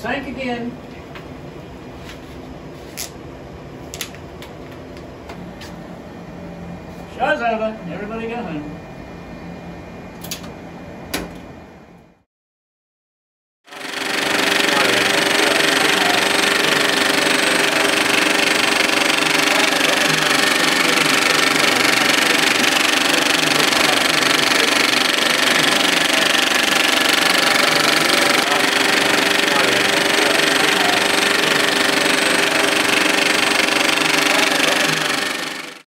Sank again. Show's over. Everybody go home.